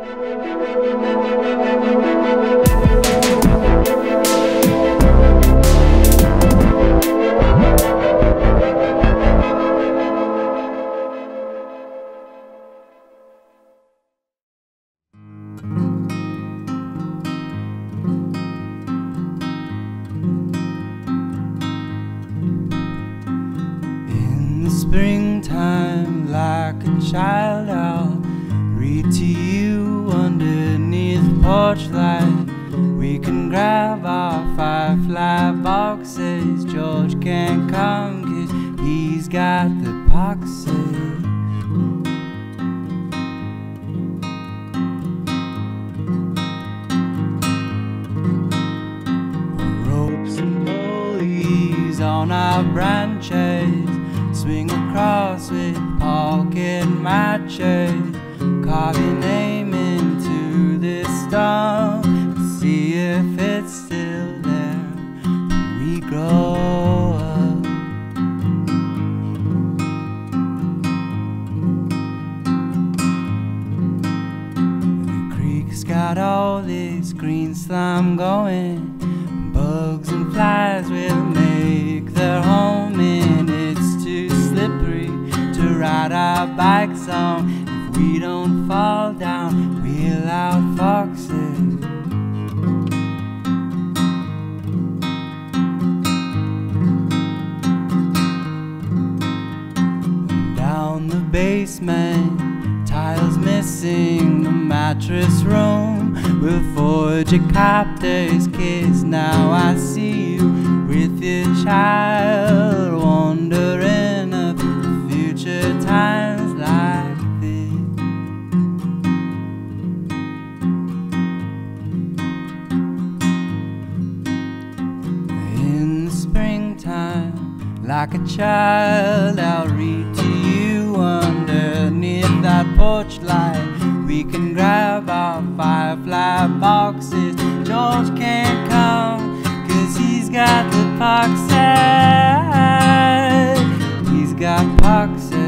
In the springtime, like a child, I'll read to you porch light. We can grab our firefly boxes. George can't come cause he's got the poxy. ropes and pulleys on our branches swing across with pocket matches carve your Creek's got all this green slime going. Bugs and flies will make their home in. It's too slippery to ride our bikes on. If we don't fall down, we'll out foxes. down the basement. Tiles missing, mattress room. We'll forge a kiss. Now I see you with your child, wondering of future times like this. In the springtime, like a child, I'll read to you underneath that porch light. We can grab our firefly boxes. George can't come, cause he's got the pox. He's got pox.